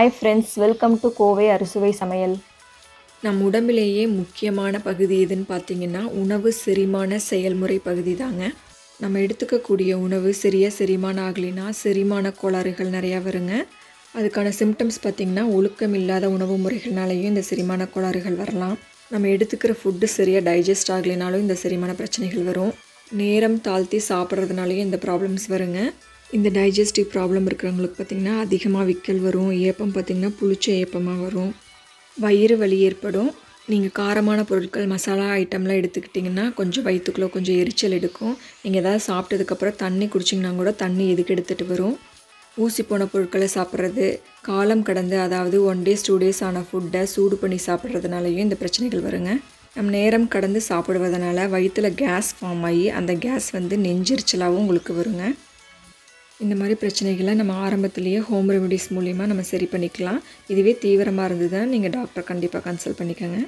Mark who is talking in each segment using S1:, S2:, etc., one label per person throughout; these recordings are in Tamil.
S1: Hi friends welcome to Kovai அறுசுவை சமையல்
S2: நம் உடம்பிலேயே முக்கியமான பகுதி எதுன்னு பார்த்தீங்கன்னா உணவு செரிமான செயல்முறை பகுதி தாங்க. நம்ம எடுத்துக்கக்கூடிய உணவு சரியாக செரிமானம் ஆகலைன்னா செரிமான கோளாறுகள் நிறையா வருங்க. அதுக்கான சிம்டம்ஸ் பார்த்திங்கன்னா ஒழுக்கம் இல்லாத உணவு முறைகள்னாலேயும் இந்த செரிமான கோளாறுகள் வரலாம். நம்ம எடுத்துக்கிற ஃபுட்டு சரியாக டைஜஸ்ட் ஆகலைனாலும் இந்த செரிமான பிரச்சனைகள் வரும். நேரம் தாழ்த்தி சாப்பிட்றதுனாலையும் இந்த ப்ராப்ளம்ஸ் வருங்க. இந்த டைஜஸ்டிவ் ப்ராப்ளம் இருக்கிறவங்களுக்கு பார்த்திங்கன்னா அதிகமாக விக்கல் வரும் ஏப்பம் பார்த்திங்கன்னா புளிச்ச ஏப்பமாக வரும். வயிறு வலி ஏற்படும். நீங்கள் காரமான பொருட்கள் மசாலா ஐட்டம்லாம் எடுத்துக்கிட்டிங்கன்னா கொஞ்சம் வயிற்றுக்குள்ளே கொஞ்சம் எரிச்சல் எடுக்கும். நீங்கள் ஏதாவது சாப்பிட்டதுக்கப்புறம் தண்ணி குடிச்சிங்கன்னா கூட தண்ணி எதுக்கு எடுத்துகிட்டு வரும். ஊசி போன பொருட்களை சாப்பிட்றது காலம் கடந்து அதாவது ஒன் டேஸ் டூ டேஸ் ஆன ஃபுட்டை சூடு பண்ணி சாப்பிட்றதுனாலையும் இந்த பிரச்சனைகள் வருங்க. நம்ம நேரம் கடந்து சாப்பிடுவதனால வயிற்றில் கேஸ் ஃபார்ம் ஆகி அந்த கேஸ் வந்து நெஞ்செரிச்சலாகவும் உங்களுக்கு வருங்க. இந்த மாதிரி பிரச்சனைகளை நம்ம ஆரம்பத்திலேயே ஹோம் ரெமெடிஸ் மூலிமா நம்ம சரி பண்ணிக்கலாம். இதுவே தீவிரமாக இருந்ததுன்னா நீங்கள் டாக்டரை கண்டிப்பாக கன்சல்ட் பண்ணிக்கோங்க.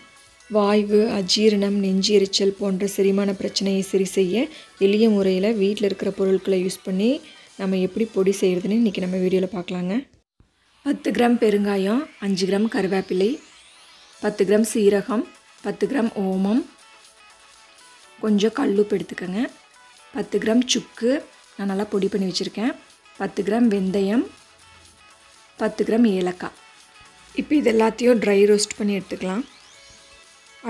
S2: வாய்வு அஜீரணம் நெஞ்சு எரிச்சல் போன்ற செரிமான பிரச்சனையை சரி செய்ய எளிய முறையில் வீட்டில் இருக்கிற பொருட்களை யூஸ் பண்ணி நம்ம எப்படி பொடி செய்கிறதுன்னு இன்றைக்கி நம்ம வீடியோவில் பார்க்கலாங்க. பத்து கிராம் பெருங்காயம் அஞ்சு கிராம் கருவேப்பிலை பத்து கிராம் சீரகம் பத்து கிராம் ஓமம் கொஞ்சம் கல்லுப்பு எடுத்துக்கோங்க. பத்து கிராம் சுக்கு நான் நல்லா பொடி பண்ணி வச்சுருக்கேன். பத்து கிராம் வெந்தயம் பத்து கிராம் ஏலக்காய். இப்போ இது எல்லாத்தையும் ட்ரை ரோஸ்ட் பண்ணி எடுத்துக்கலாம்.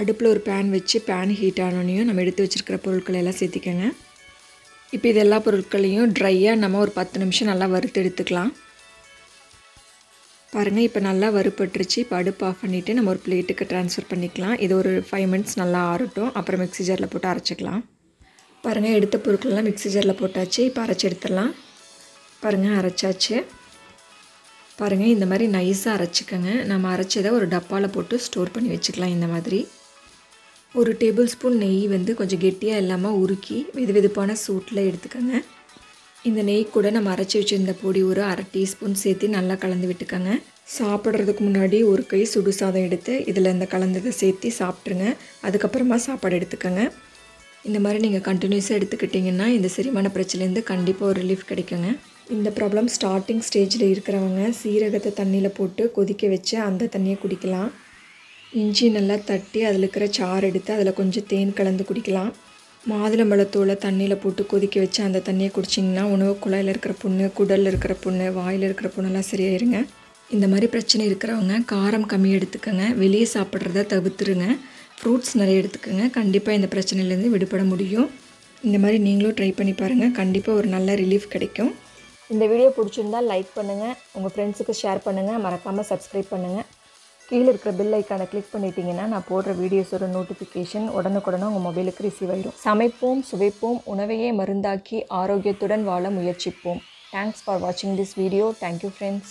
S2: அடுப்பில் ஒரு பேன் வச்சு பேன் ஹீட் ஆனோனையும் நம்ம எடுத்து வச்சுருக்கிற பொருட்களை எல்லாம் சேர்த்திக்கோங்க. இப்போ இது எல்லா பொருட்களையும் ட்ரையாக நம்ம ஒரு பத்து நிமிஷம் நல்லா வறுத்து எடுத்துக்கலாம். பாருங்கள் இப்போ நல்லா வறுப்பட்டுருச்சு இப்போ அடுப்பு ஆஃப் பண்ணிவிட்டு நம்ம ஒரு பிளேட்டுக்கு ட்ரான்ஸ்ஃபர் பண்ணிக்கலாம். இது ஒரு ஃபைவ் மினிட்ஸ் நல்லா ஆறட்டும். அப்புறம் மிக்ஸி ஜாரில் போட்டு அரைச்சிக்கலாம். பாருங்கள் எடுத்த பொருட்கள்லாம் மிக்ஸி ஜாரில் போட்டாச்சு. இப்போ அரைச்சி எடுத்துடலாம். பாருங்கள் அரைச்சாச்சு. பாருங்கள் இந்த மாதிரி நைஸாக அரைச்சிக்கோங்க. நம்ம அரைச்சதை ஒரு டப்பாவில் போட்டு ஸ்டோர் பண்ணி வச்சுக்கலாம் இந்த மாதிரி. ஒரு டேபிள் ஸ்பூன் நெய் வந்து கொஞ்சம் கெட்டியாக இல்லாமல் உருக்கி வெது வெதுப்பான சூட்டில் எடுத்துக்கோங்க. இந்த நெய் கூட நம்ம அரைச்சி வச்சுருந்த பொடி ஒரு அரை டீஸ்பூன் சேர்த்து நல்லா கலந்து விட்டுக்கோங்க. சாப்பிட்றதுக்கு முன்னாடி ஒரு கை சுடு சாதம் எடுத்து இதில் இந்த கலந்ததை சேர்த்து சாப்பிட்ருங்க அதுக்கப்புறமா சாப்பாடு எடுத்துக்கோங்க. இந்த மாதிரி நீங்கள் கண்டினியூஸாக எடுத்துக்கிட்டிங்கன்னா இந்த செரிமான பிரச்சனைலேருந்து கண்டிப்பாக ஒரு ரிலீஃப் கிடைக்குங்க. இந்த ப்ராப்ளம் ஸ்டார்டிங் ஸ்டேஜில் இருக்கிறவங்க சீரகத்தை தண்ணியில் போட்டு கொதிக்க வச்சு அந்த தண்ணியை குடிக்கலாம். இஞ்சி நல்லா தட்டி அதில் இருக்கிற சாறு எடுத்து அதில் கொஞ்சம் தேன் கலந்து குடிக்கலாம். மாதுளம்பழத்தோலை தண்ணியில் போட்டு கொதிக்க வச்சு அந்த தண்ணியை குடிச்சிங்கன்னா உணவு குழாயில் இருக்கிற புண்ணு குடலில் இருக்கிற புண்ணு வாயில் இருக்கிற புண்ணெல்லாம் சரியாயிருங்க. இந்த மாதிரி பிரச்சனை இருக்கிறவங்க காரம் கம்மி எடுத்துக்கோங்க. வெளியே சாப்பிட்றத தவிர்த்துருங்க. ஃப்ரூட்ஸ் நிறைய எடுத்துக்கோங்க. கண்டிப்பாக இந்த பிரச்சனையிலேருந்து விடுபட முடியும். இந்த மாதிரி நீங்களும் ட்ரை பண்ணி பாருங்கள் கண்டிப்பாக ஒரு நல்ல ரிலீஃப் கிடைக்கும்.
S1: இந்த வீடியோ பிடிச்சிருந்தால் லைக் பண்ணுங்கள் உங்கள் ஃப்ரெண்ட்ஸுக்கு ஷேர் பண்ணுங்கள் மறக்காமல் சப்ஸ்கிரைப் பண்ணுங்கள் கீழே இருக்கிற பெல் ஐக்கானை கிளிக் பண்ணிட்டீங்கன்னா நான் போடுற வீடியோஸோட நோட்டிஃபிகேஷன் உடனுக்குடனே உங்கள் மொபைலுக்கு ரிசீவ் ஆயிடும் சமைப்போம் சுவைப்போம் உணவையே மருந்தாக்கி ஆரோக்கியத்துடன் வாழ முயற்சிப்போம். தேங்க்ஸ் ஃபார் வாட்சிங் this video thank you friends